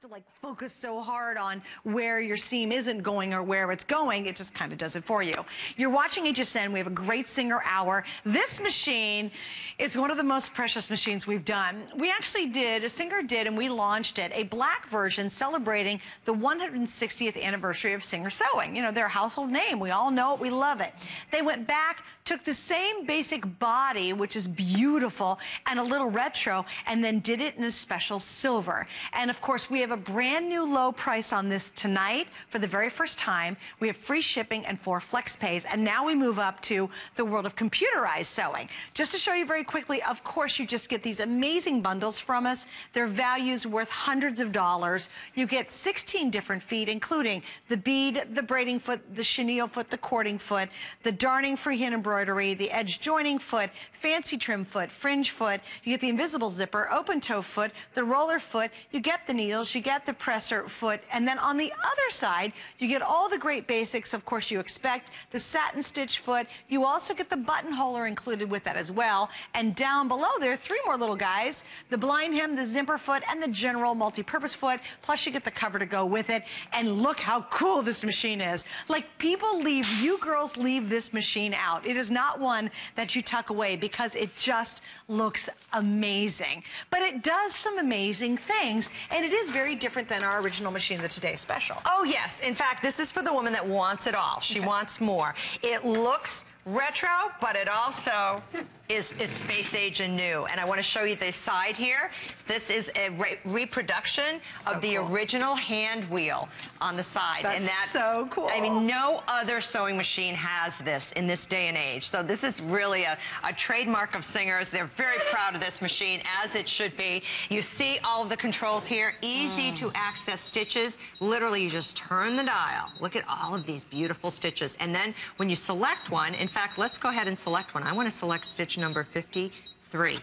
to like focus so hard on where your seam isn't going or where it's going. It just kind of does it for you. You're watching HSN. We have a great singer hour. This machine is one of the most precious machines we've done. We actually did, a singer did, and we launched it, a black version celebrating the 160th anniversary of Singer Sewing. You know, they're a household name. We all know it. We love it. They went back, took the same basic body, which is beautiful, and a little retro, and then did it in a special silver. And of course, we have a brand new low price on this tonight for the very first time. We have free shipping and four flex pays. And now we move up to the world of computerized sewing. Just to show you very quickly, of course, you just get these amazing bundles from us. Their values worth hundreds of dollars. You get 16 different feet, including the bead, the braiding foot, the chenille foot, the cording foot, the darning freehand embroidery, the edge joining foot, fancy trim foot, fringe foot. You get the invisible zipper, open toe foot, the roller foot. You get the needles, you get the presser foot, and then on the other side, you get all the great basics, of course, you expect, the satin stitch foot. You also get the buttonholer included with that as well. And down below there are three more little guys, the blind hem, the zipper foot, and the general multi-purpose foot. Plus you get the cover to go with it. And look how cool this machine is. Like people leave, you girls leave this machine out. It is not one that you tuck away because it just looks amazing. But it does some amazing things. And it is very different than our original machine, the Today Special. Oh, yes. In fact, this is for the woman that wants it all. She okay. wants more. It looks retro, but it also is, is space age and new. And I want to show you this side here. This is a re reproduction so of the cool. original hand wheel on the side. That's and that, so cool. I mean, no other sewing machine has this in this day and age. So this is really a, a trademark of Singers. They're very proud of this machine, as it should be. You see all of the controls here. Easy mm. to access stitches. Literally, you just turn the dial. Look at all of these beautiful stitches. And then when you select one, in fact, let's go ahead and select one. I want to select stitch number 53.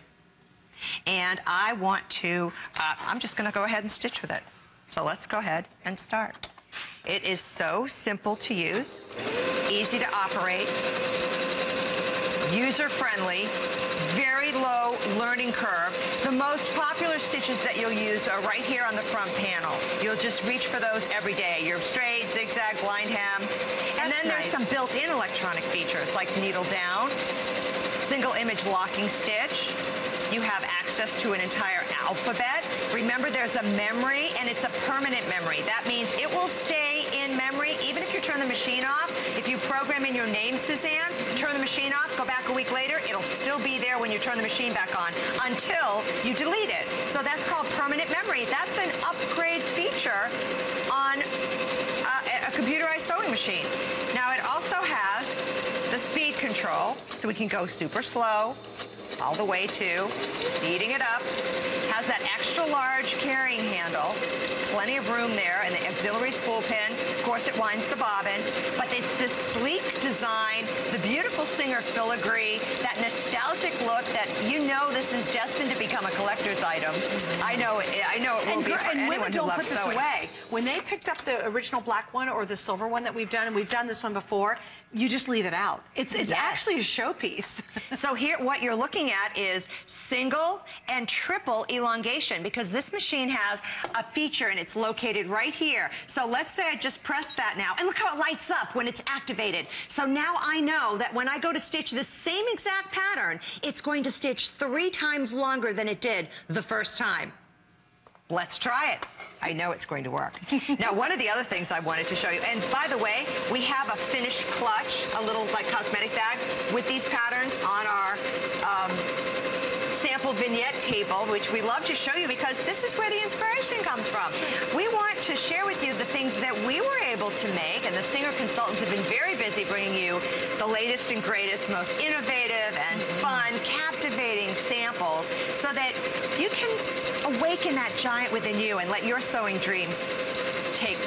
And I want to, uh, I'm just going to go ahead and stitch with it. So let's go ahead and start. It is so simple to use, easy to operate, user-friendly, very low learning curve. The most popular stitches that you'll use are right here on the front panel. You'll just reach for those every day. Your straight, zigzag, blind hem. And then nice. there's some built-in electronic features like needle down, single image locking stitch. You have access to an entire alphabet. Remember, there's a memory, and it's a permanent memory. That means it will stay in memory even if you turn the machine off. If you program in your name, Suzanne, turn the machine off, go back a week later, it'll still be there when you turn the machine back on until you delete it. So that's called permanent memory. That's an upgrade feature on a, a computerized sewing machine. Now, it also has the speed control, so we can go super slow, all the way to speeding it up. Has that extra large carrying handle. Plenty of room there and the auxiliary spool pin. Of course, it winds the bobbin. But it's this sleek design, the beautiful Singer filigree, that nostalgic look that you know this is destined to become a collector's item. I know I know it will and, be for and women don't put this sewing. away. When they picked up the original black one or the silver one that we've done, and we've done this one before, you just leave it out. It's it's yes. actually a showpiece. so here, what you're looking at is single and triple elongation because this machine has a feature and it's located right here. So let's say I just press that now and look how it lights up when it's activated. So now I know that when I go to stitch the same exact pattern, it's going to stitch three times longer than it did the first time. Let's try it. I know it's going to work. now, one of the other things I wanted to show you, and by the way, we have a finished clutch, a little like cosmetic bag with these patterns on our um, sample vignette table, which we love to show you because this is where the inspiration comes from. We want to share with you the things that we were able to make, and the Singer consultants have been very busy bringing you the latest and greatest, most innovative and fun, captivating samples so that you can awaken that giant within you and let your sewing dreams take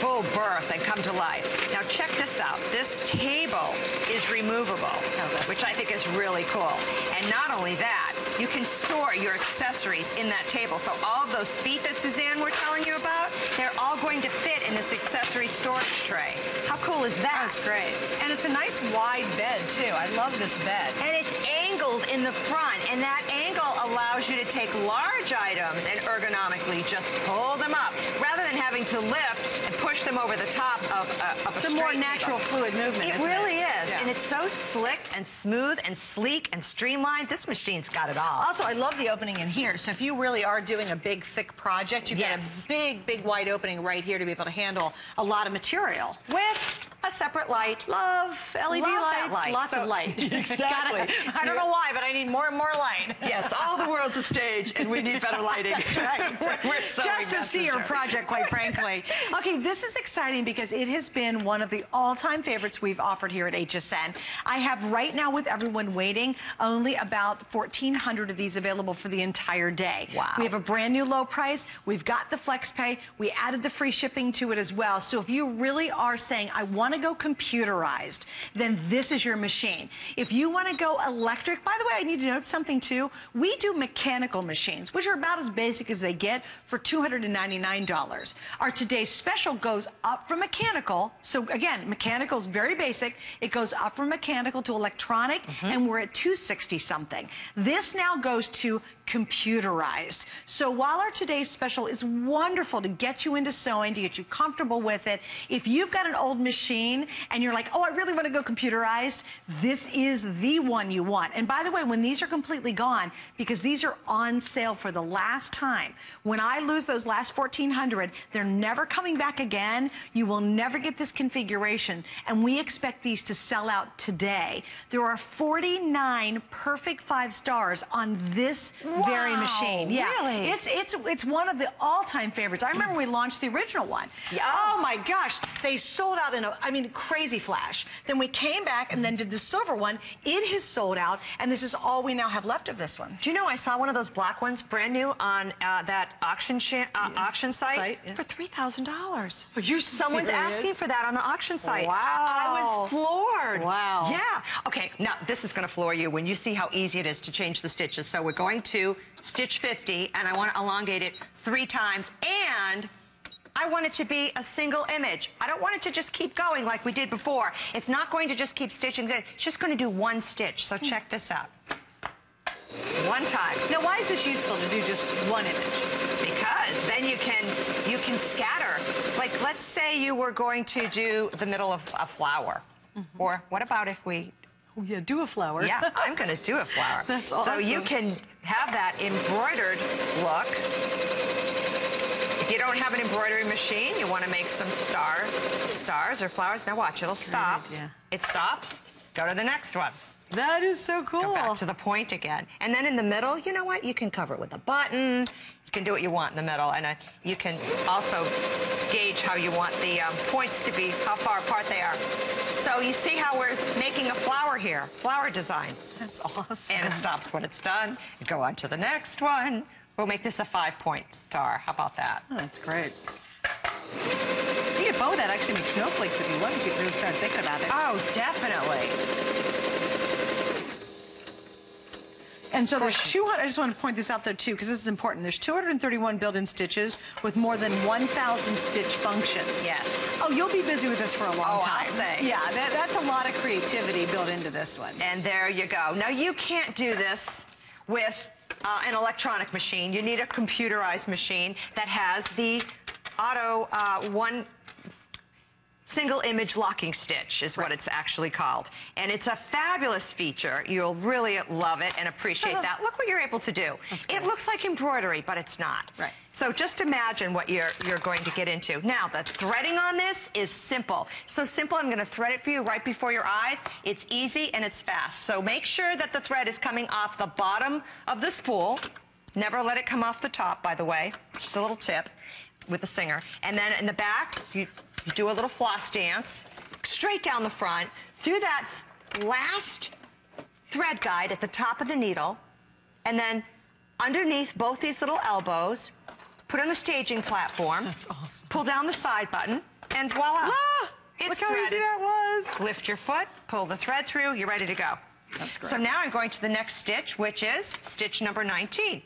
full birth and come to life. Now check this out. This table is removable, oh, which I think is really cool. And not only that, you can store your accessories in that table. So all of those feet that Suzanne were telling you about, they're all going to fit in this accessory storage tray. How cool is that? That's great. And it's a nice wide bed, too. I love this bed. And it's angled in the front, and that angle allows you to take large items and ergonomically just pull them up rather than having to lift push them over the top of, uh, of a It's a more natural needle. fluid movement, It isn't really it? is. Yeah. And it's so slick and smooth and sleek and streamlined. This machine's got it all. Also, I love the opening in here. So if you really are doing a big, thick project, you've Yes. got a big, big, wide opening right here to be able to handle a lot of material. With a separate light. Love LED lights, light. lots So- of light. Exactly. I don't know why, but I need more and more light. Yes, all the world's a stage, and we need better lighting. That's right. We're- we're Just to see your project, quite frankly. Okay, this is exciting because it has been one of the all-time favorites we've offered here at HSN. I have right now with everyone waiting only about 1,400 of these available for the entire day. Wow. We have a brand new low price. We've got the flex pay. We added the free shipping to it as well. So if you really are saying, I want to go computerized, then this is your machine. If you want to go electric, by the way, I need to note something too. We do mechanical machines, which are about as basic as they get for $299. Our today's special goes up from mechanical. So again, mechanical is very basic. It goes up from mechanical to electronic, mm-hmm. and we're at 260 something. This now goes to computerized. So while our today's special is wonderful to get you into sewing, to get you comfortable with it, if you've got an old machine and you're like, oh, I really want to go computerized, this is the one you want. And by the way, when these are completely gone, because these are on sale for the last time, when I lose those last 1,400, they're never coming back again. You will never get this configuration. And we expect these to sell out today. There are 49 perfect five stars on this very machine. Yeah, really? it's it's it's one of the all-time favorites. I remember we launched the original one. Yeah. Oh my gosh, they sold out in a I mean crazy flash. Then we came back and then did the silver one. It has sold out, and this is all we now have left of this one. Do you know I saw one of those black ones, brand new, on uh, that auction uh, auction site, Site, yeah. for three thousand dollars. Are you Someone's serious? asking for that on the auction site. Wow. I was floored. Wow. Yeah. Okay. Now this is going to floor you when you see how easy it is to change the stitches. So we're going to stitch 50, and I want to elongate it three times, and I want it to be a single image. I don't want it to just keep going like we did before. It's not going to just keep stitching. It's just going to do one stitch. So check this out. One time. Now, why is this useful to do just one image? Because then you can you can scatter. Like let's say you were going to do the middle of a flower. Mm-hmm. Or what about if we Oh yeah, do a flower. Yeah, I'm going to do a flower. That's So you can have that embroidered look. If you don't have an embroidery machine, you want to make some star stars or flowers. Now watch, it'll stop. idea. It stops. Go to the next one. that is so cool. Go back to the point again. And then in the middle, you know what? You can cover it with a button. You can do what you want in the middle. And uh, you can also gauge how you want the um, points to be, how far apart they are. So you see how we're making a flower here, flower design. That's awesome. And it stops when it's done. You go on to the next one. We'll make this a five-point star. How about that? Oh, that's great. You can foam that actually make snowflakes if you wanted to. Really start thinking about it. Oh, definitely. And so there's course. 200, I just want to point this out though too, because this is important. There's 231 built-in stitches with more than 1,000 stitch functions. Yes. Oh, you'll be busy with this for a long Oh, time. I'll say. Yeah, that, that's a lot of creativity built into this one. And there you go. Now, you can't do this with uh, an electronic machine. You need a computerized machine that has the auto uh, one single image locking stitch is what it's actually called. And it's a fabulous feature. You'll really love it and appreciate that. Look what you're able to do. It looks like embroidery, but it's not. Right. So just imagine what you're you're going to get into. Now, the threading on this is simple. So simple, I'm going to thread it for you right before your eyes. It's easy and it's fast. So make sure that the thread is coming off the bottom of the spool. Never let it come off the top, by the way. Just a little tip with the singer. And then in the back, you, you do a little floss dance straight down the front through that last thread guide at the top of the needle. And then underneath both these little elbows, put on the staging platform. That's awesome. Pull down the side button, and voila. Ah, it's look how easy that was. Lift your foot, pull the thread through, you're ready to go. That's great. So now I'm going to the next stitch, which is stitch number 19.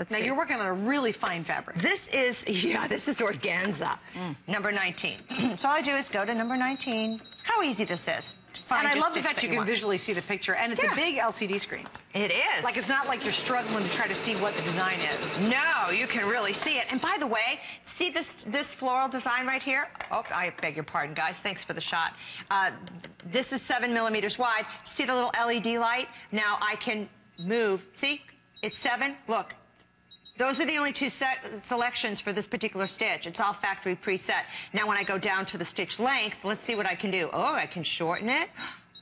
Let's now see. you're working on a really fine fabric. This is, yeah, this is organza, Mm. number 19. so all I do is go to number 19. How easy this is. find And I love the fact you can want. visually see the picture, and it's Yeah. a big LCD screen. It is. Like, it's not like you're struggling to try to see what the design is. No, you can really see it. And by the way, see this this floral design right here? Oh, I beg your pardon, guys. Thanks for the shot. Uh, this is seven millimeters wide. See the little LED light? Now I can move. See? It's seven. Look. Those are the only two selections for this particular stitch. It's all factory preset. Now when I go down to the stitch length, let's see what I can do. Oh, I can shorten it,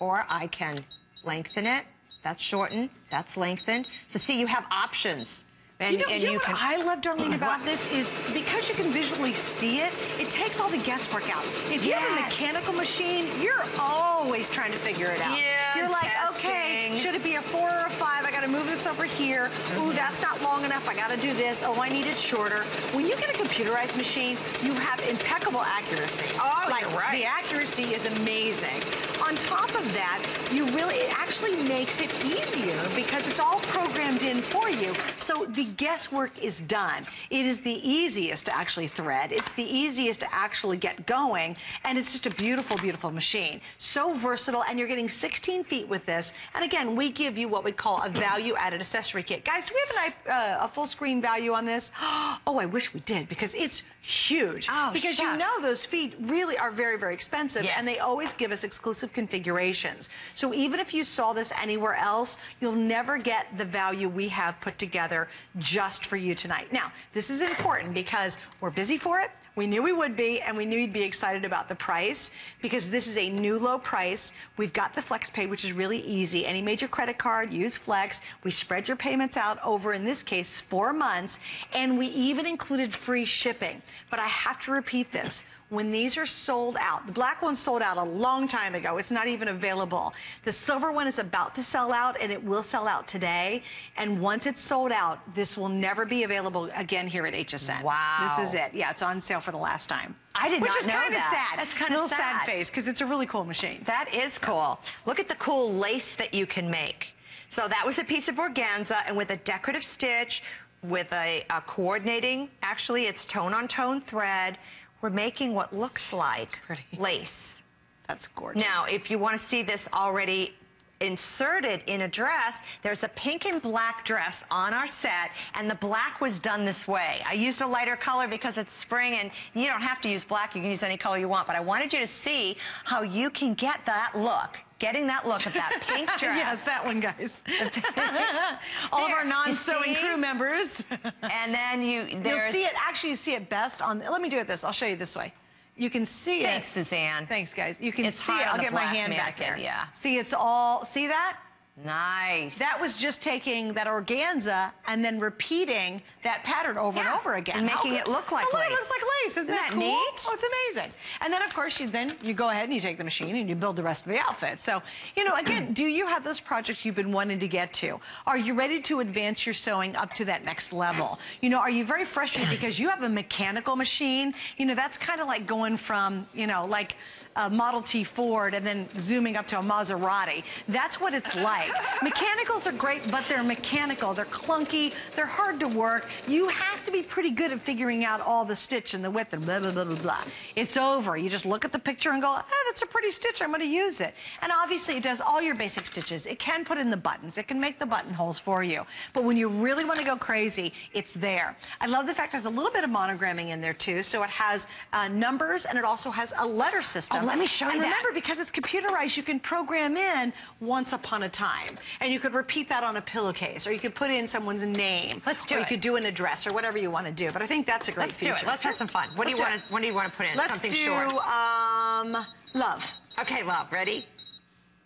or I can lengthen it. That's shortened. That's lengthened. So see, you have options. And, you know, and you know you what can. I love, Darlene, about What? this is because you can visually see it, it takes all the guesswork out. If you have a mechanical machine, you're always trying to figure it out. Yeah, you're like, okay, should it be a four or a five? I got to move this over here. Mm-hmm. Ooh, that's not long enough. I got to do this. Oh, I need it shorter. When you get a computerized machine, you have impeccable accuracy. Oh, like, you're right. The accuracy is amazing. On top of that, you really it actually makes it easier because it's all programmed in for you. So the guesswork is done. It is the easiest to actually thread. It's the easiest to actually get going, and it's just a beautiful, beautiful machine. So versatile, and you're getting 16 feet with this. And again, we give you what we call a value-added accessory kit. Guys, do we have an, uh, a full screen value on this? Oh, I wish we did because it's huge. Oh, because you know those feet really are very, very expensive, Yes. and they always give us exclusive configurations. So even if you saw this anywhere else, you'll never get the value we have put together just for you tonight. Now, this is important because we're busy for it. We knew we would be, and we knew you'd be excited about the price because this is a new low price. We've got the Flex Pay, which is really easy. Any major credit card, use Flex. We spread your payments out over, in this case, four months, and we even included free shipping. But I have to repeat this. When these are sold out, the black one sold out a long time ago. It's not even available. The silver one is about to sell out, and it will sell out today. And once it's sold out, this will never be available again here at HSN. Wow. This is it. Yeah, it's on sale for the last time. I did Which not is kind of sad. That's kinda little sad sad. face because it's a really cool machine. That is cool. Look at the cool lace that you can make. So that was a piece of organza and with a decorative stitch, with a, a coordinating, actually it's tone on tone thread, we're making what looks like lace. That's gorgeous. Now, if you want to see this already inserted in a dress, there's a pink and black dress on our set, and the black was done this way. I used a lighter color because it's spring, and you don't have to use black. You can use any color you want, but I wanted you to see how you can get that look. Getting that look of that pink dress. yes, that one, guys. All of our non-sewing crew members. And then you, You'll see it. Actually, you see it best on. Let me do it this. I'll show you this way. You can see it. Thanks, Suzanne. Thanks, guys. You can It's see it. I'll get my hand back there. yeah. See, it's all. See that? Nice. That was just taking that organza and then repeating that pattern over Yeah, and over again. and making it look like Oh, look, It lace. looks like lace. Isn't, Isn't that that cool? neat? Oh, it's amazing. And then, of course, you then you go ahead and you take the machine and you build the rest of the outfit. So, you know, again, do you have those projects you've been wanting to get to? Are you ready to advance your sewing up to that next level? You know, are you very frustrated because you have a mechanical machine? You know, that's kind of like going from, you know, like a Model T Ford and then zooming up to a Maserati. That's what it's like. Mechanicals are great, but they're mechanical. They're clunky. They're hard to work. You have to be pretty good at figuring out all the stitch and the width and blah, blah, blah, blah, blah. It's over. You just look at the picture and go, ah, that's a pretty stitch. I'm going to use it. And obviously, it does all your basic stitches. It can put in the buttons. It can make the buttonholes for you. But when you really want to go crazy, it's there. I love the fact it has a little bit of monogramming in there, too. So it has uh, numbers and it also has a letter system. Let me show you And that. remember, because it's computerized, you can program in once upon a time. And you could repeat that on a pillowcase, or you could put in someone's name. Let's do or it. you could do an address, or whatever you want to do. But I think that's a great Let's feature. do it. Let's have some fun. What do you Let's want to What do you want to put in? Let's Something do short. um, love. Okay, love. Ready?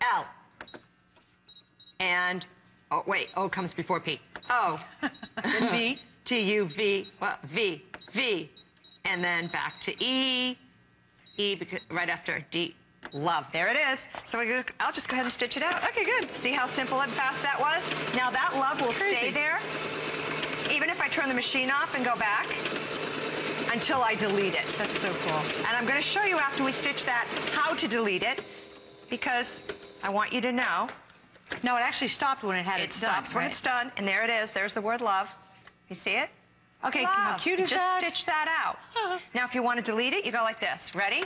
L. And oh wait, O comes before P. O. Then V. T U V. Well, V. V. And then back to E. E right after D. Love. There it is. So I'll just go ahead and stitch it out. Okay, good. See how simple and fast that was? Now that love will stay there, even if I turn the machine off and go back, until I delete it. That's so cool. And I'm going to show you after we stitch that how to delete it because I want you to know No, it actually stopped when it had it it, stops done, when right? it's done. And there it is. There's the word love. You see it? Okay, ah, Love. cute is Just that? stitch that out. Uh-huh. Now, if you want to delete it, you go like this. Ready?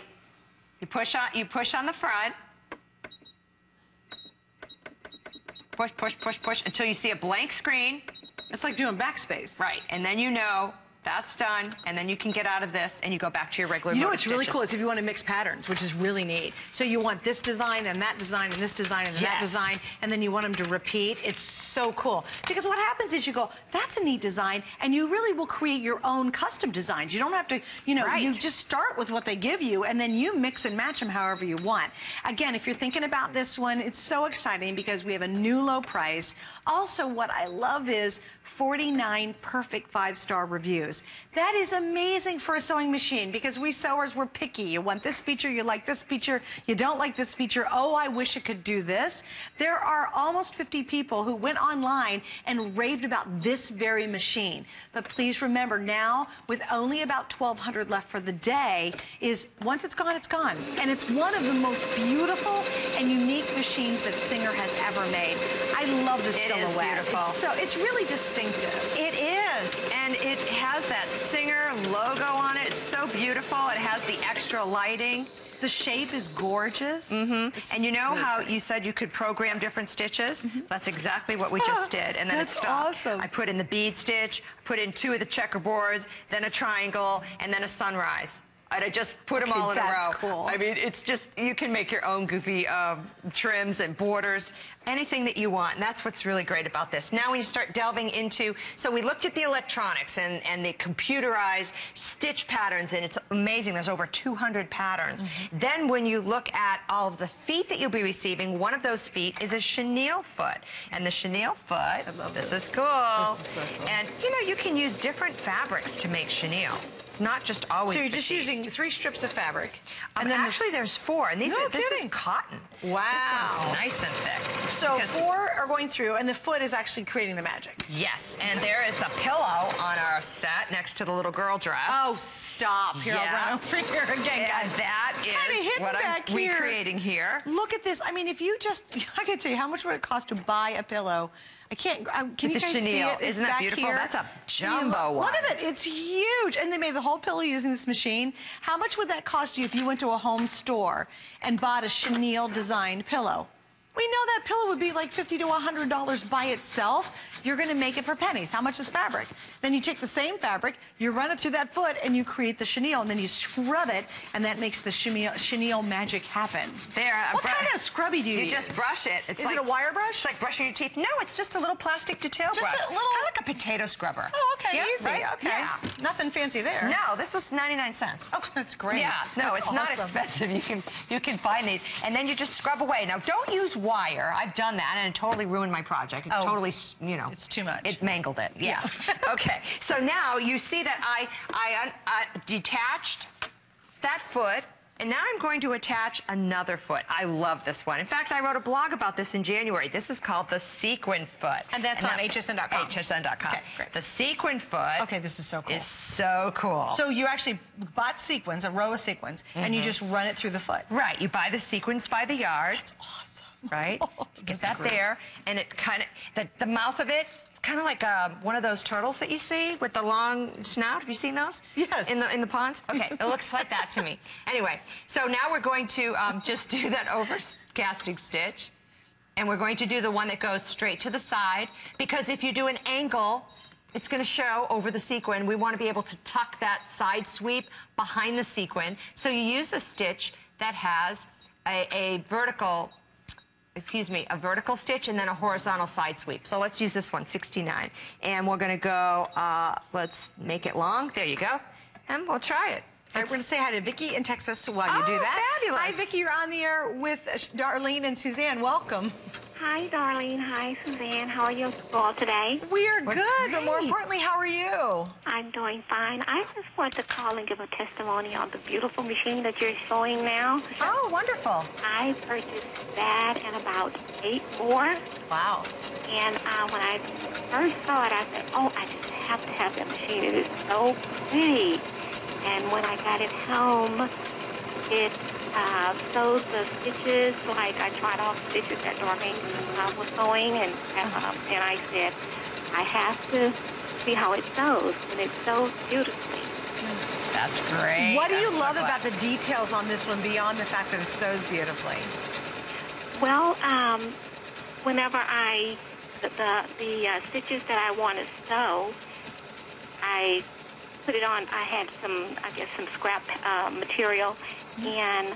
You push on. You push on the front. Push, push, push, push until you see a blank screen. It's like doing backspace. Right, and then you know that's done, and then you can get out of this and you go back to your regular You know what's stitches. really cool is if you want to mix patterns, which is really neat. So you want this design and that design and this design and yes. that design, and then you want them to repeat. It's so cool. Because what happens is you go, that's a neat design, and you really will create your own custom designs. You don't have to, you know, right. you just start with what they give you, and then you mix and match them however you want. Again, if you're thinking about this one, it's so exciting because we have a new low price. Also, what I love is 49 perfect five-star reviews. That is amazing for a sewing machine because we sewers, we're picky. You want this feature, you like this feature, you don't like this feature. Oh, I wish it could do this. There are almost 50 people who went online and raved about this very machine. But please remember now, with only about 1,200 left for the day, is once it's gone, it's gone. And it's one of the most beautiful and unique machines that Singer has ever made. I love this it silhouette. Is beautiful. It's so it's really distinctive. It is, and it has that Singer logo on it. It's so beautiful. It has the extra lighting. The shape is gorgeous. Mm-hmm. And you know how you said you could program different stitches? Mm-hmm. That's exactly what we just did. And then That's it stopped. awesome. I put in the bead stitch, put in two of the checkerboards, then a triangle, and then a sunrise. And I just put them all in a row. That's cool. I mean, it's just, you can make your own goofy um, trims and borders, anything that you want. And that's what's really great about this. Now when you start delving into, so we looked at the electronics and, and the computerized stitch patterns, and it's amazing. There's over 200 patterns. Mm -hmm. Then when you look at all of the feet that you'll be receiving, one of those feet is a chenille foot. And the chenille foot, this, is cool. This is so cool. And, you know, you can use different fabrics to make chenille. It's not just always So you're just sheets. Using three strips of fabric. Um, and then actually the, there's four. And these no are, this kidding. is cotton. Wow. This one's nice and thick. So four are going through and the foot is actually creating the magic. Yes. And there is a pillow on our set next to the little girl dress. Oh, stop. Here, yeah. I'll run over here again, and guys. that is what I'm here. recreating here. Look at this. I mean, if you just, I can tell you, how much would it cost to buy a pillow? I can't. Can With you the guys chenille. see it? It's Isn't that beautiful? Here. That's a jumbo look, one. Look at it. It's huge. And they made the whole pillow using this machine. How much would that cost you if you went to a home store and bought a chenille designed pillow? We know that pillow would be like 50 to $100 by itself. You're going to make it for pennies. How much is fabric? Then you take the same fabric, you run it through that foot, and you create the chenille, and then you scrub it, and that makes the chenille, chenille magic happen. There. What kind of scrubby do you, you use? just brush it. It's is like, it a wire brush? It's like brushing your teeth. No, it's just a little plastic detail Just brush. a little- Kind of like a potato scrubber. Oh, okay, Yeah, easy. right? Okay. Yeah. Nothing fancy there. No, this was 99 cents. Oh, that's great. Yeah, no, That's it's not expensive. You can you can find these, and then you just scrub away. Now, don't use wire. I've done that, and it totally ruined my project. It Oh, totally, you know, it's too much. It mangled it. Yeah. Yeah. okay. So now you see that I I uh, detached that foot. And now I'm going to attach another foot. I love this one. In fact, I wrote a blog about this in January. This is called the sequin foot. And that's on hsn.com. hsn.com. Okay, great. The sequin foot Okay, this is so cool. is so cool. So you actually bought sequins, a row of sequins, and you just run it through the foot. Right, you buy the sequins by the yard. That's awesome. Right? Get that great. there, and it kind of, the, the mouth of it, it's kind of like um, one of those turtles that you see with the long snout. Have you seen those? Yes. In the in the ponds? Okay, it looks like that to me. Anyway, so now we're going to um, just do that overcasting stitch, and we're going to do the one that goes straight to the side, because if you do an angle, it's going to show over the sequin. We want to be able to tuck that side sweep behind the sequin. So you use a stitch that has a, a vertical excuse me, a vertical stitch and then a horizontal side sweep. So let's use this one, 69. And we're going to go, uh, let's make it long. There you go. And we'll try it. All right, we're going to say hi to Vicki in Texas while you Oh, do that. fabulous. Hi, Vicki. You're on the air with Darlene and Suzanne. Welcome. Hi, Darlene. Hi, Suzanne. How are you all today? We are We're good, but more importantly, how are you? I'm doing fine. I just want to call and give a testimony on the beautiful machine that you're showing now. Oh, wonderful. I purchased that in about eight four, Wow. and uh, when I first saw it, I said, "Oh, I just have to have that machine. It is so pretty." And when I got it home, it uh, sews the stitches. Like I tried all the stitches that Darlene uh, was sewing, and uh, and I said, I have to see how it sews, and it sews beautifully. That's great. What do you I'm so love glad. about the details on this one beyond the fact that it sews beautifully? Well, um, whenever I the the, the uh, stitches that I want to sew, I put it on. I had some, I guess, some scrap uh, material, and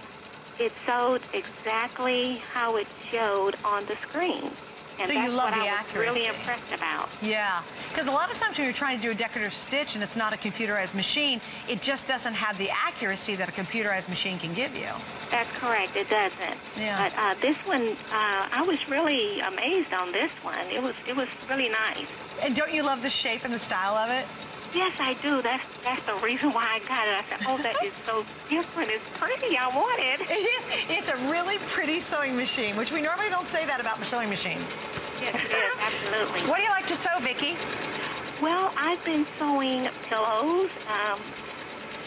it sewed exactly how it showed on the screen. And So you love what the I was really impressed about. Yeah, because a lot of times when you're trying to do a decorative stitch and it's not a computerized machine, it just doesn't have the accuracy that a computerized machine can give you. That's correct. It doesn't. Yeah. But uh, this one, uh, I was really amazed on this one. It was it was really nice. And don't you love the shape and the style of it? Yes, I do. That's that's the reason why I got it. I said, oh, that is so different. It's pretty. I want it. It is. It's a really pretty sewing machine, which we normally don't say that about sewing machines. Yes, it is. Absolutely. What do you like to sew, Vicki? Well, I've been sewing pillows. Um,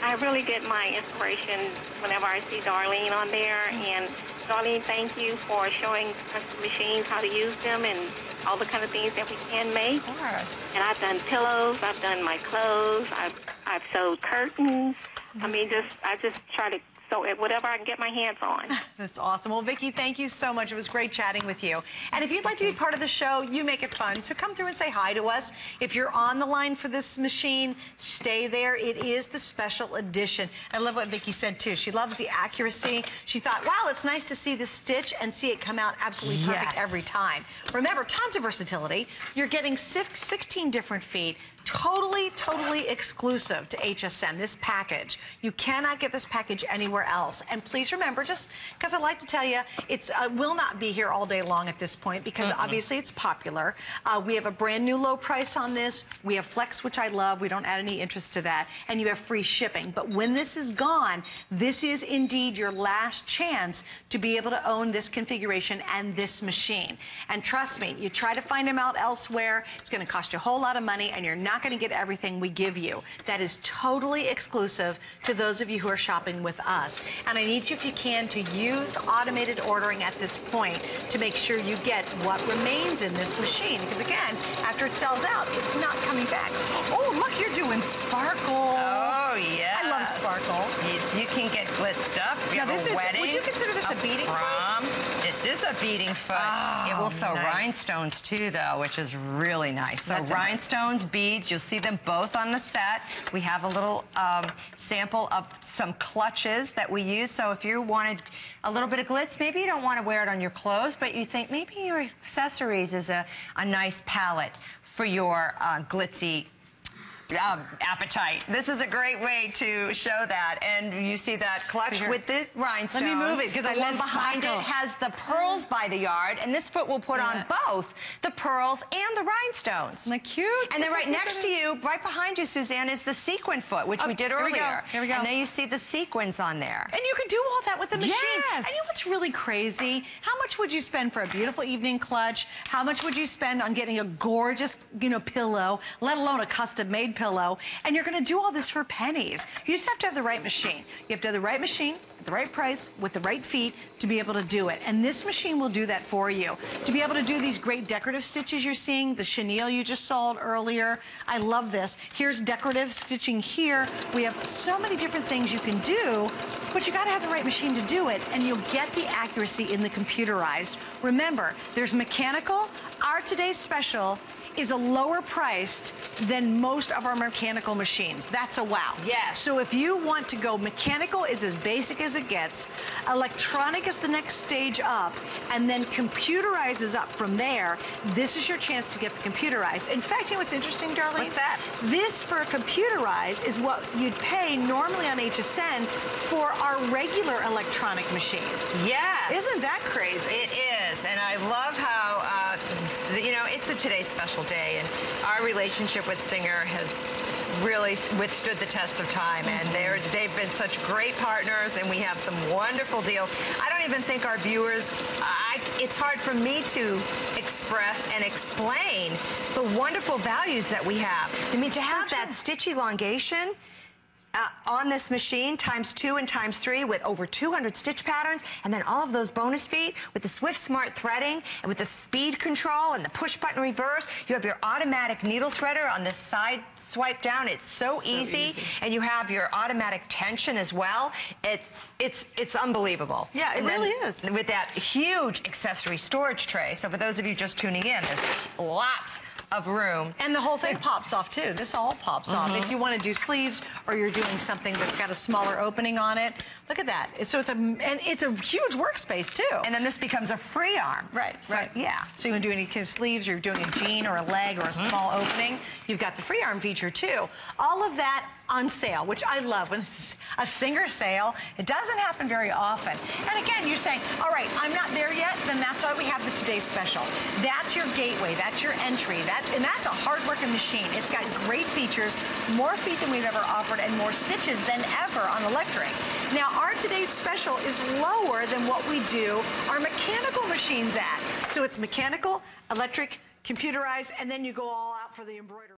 I really get my inspiration whenever I see Darlene on there. And Darlene, thank you for showing us the machines, how to use them, and all the kind of things that we can make. Of course. And I've done pillows. I've done my clothes. I've I've sewed curtains. I mm-hmm. mean, just I just try to sew eh, it whatever I can get my hands on. That's awesome. Well, Vicki, thank you so much. It was great chatting with you. And if you'd like to be part of the show, you make it fun. So come through and say hi to us. If you're on the line for this machine, stay there. It is the special edition. I love what Vicki said too. She loves the accuracy. She thought, wow, it's nice to see the stitch and see it come out absolutely perfect Yes. every time. Remember, tons of versatility. You're getting six, 16 different feet. Totally, totally exclusive to HSN, this package. You cannot get this package anywhere else. And please remember, just because I'd like to tell you, it uh, will not be here all day long at this point because obviously it's popular. Uh, we have a brand new low price on this. We have Flex, which I love. We don't add any interest to that. And you have free shipping. But when this is gone, this is indeed your last chance to be able to own this configuration and this machine. And trust me, you try to find them out elsewhere, it's going to cost you a whole lot of money and you're not going to get everything we give you. That is totally exclusive to those of you who are shopping with us. And I need you, if you can, to use automated ordering at this point to make sure you get what remains in this machine. Because again, after it sells out, it's not coming back. Oh, look, you're doing sparkle. Oh, yeah. I love sparkle. You, you can get glit stuff. If you Now, this a is- wedding. would you consider this a beading foot? prom. This is a beading foot. Oh, it will sew nice. rhinestones too, though, which is really nice. So That's rhinestones, beads, you'll see them both on the set. We have a little um, sample of some clutches that we use. So if you wanted a little bit of glitz, maybe you don't want to wear it on your clothes, but you think maybe your accessories is a, a nice palette for your uh, glitzy um, appetite. This is a great way to show that. And you see that clutch Here. with the rhinestones. Let me move it, 'cause the I one behind sparkle. it has the pearls by the yard, and this foot will put on both the pearls and the rhinestones. That cute? And then right next to you, right behind you, Suzanne, is the sequin foot, which Oh, we did here we go. earlier. Here we go. And there you see the sequins on there. And you can do all that with the machine. Yes. And you know what's really crazy? How much would you spend for a beautiful evening clutch? How much would you spend on getting a gorgeous, you know, pillow, let alone a pillow? And you're going to do all this for pennies. You just have to have the right machine. You have to have the right machine at the right price with the right feet to be able to do it. And this machine will do that for you. To be able to do these great decorative stitches you're seeing, the chenille you just saw earlier. I love this. Here's decorative stitching here. We have so many different things you can do, but you got to have the right machine to do it, and you'll get the accuracy in the computerized. Remember, there's mechanical. Our today's special is a lower priced than most of our mechanical machines. That's a wow. Yes. So if you want to go mechanical is as basic as it gets, electronic is the next stage up, and then computerized is up from there, this is your chance to get the computerized. In fact, you know what's interesting, Darlene? What's that? This for a computerized is what you'd pay normally on HSN for our regular electronic machines. Yes. Isn't that crazy? It is, and I love how, know, it's a today's special day, and our relationship with Singer has really withstood the test of time, and mm-hmm. they're, they've been such great partners, and we have some wonderful deals. I don't even think our viewers, I, it's hard for me to express and explain the wonderful values that we have. I mean, to have that stitch elongation, uh, on this machine times two and times three with over 200 stitch patterns and then all of those bonus feet with the Swift Smart threading and with the speed control and the push button reverse. You have your automatic needle threader on this side swipe down. It's so, So easy. easy. and you have your automatic tension as well. It's it's it's unbelievable. Yeah, it And really is. With that huge accessory storage tray. So for those of you just tuning in, there's lots of room. And the whole thing pops off too. This all pops off. Mm-hmm. If you want to do sleeves or you're doing something that's got a smaller opening on it, look at that. So it's a and it's a huge workspace too. And then this becomes a free arm. Right, So, right. Yeah. So you to do any kind of sleeves, you're doing a jean or a leg or a small opening, you've got the free arm feature too. All of that on sale, which I love. When it's a singer sale, it doesn't happen very often. And again, you're saying, all right, I'm not there yet, then that's why we have the today's special. That's your gateway, that's your entry, that, and that's a hard-working machine. It's got great features, more feet than we've ever offered, and more stitches than ever on electric. Now, our today's special is lower than what we do our mechanical machines at. So it's mechanical, electric, computerized, and then you go all out for the embroidery.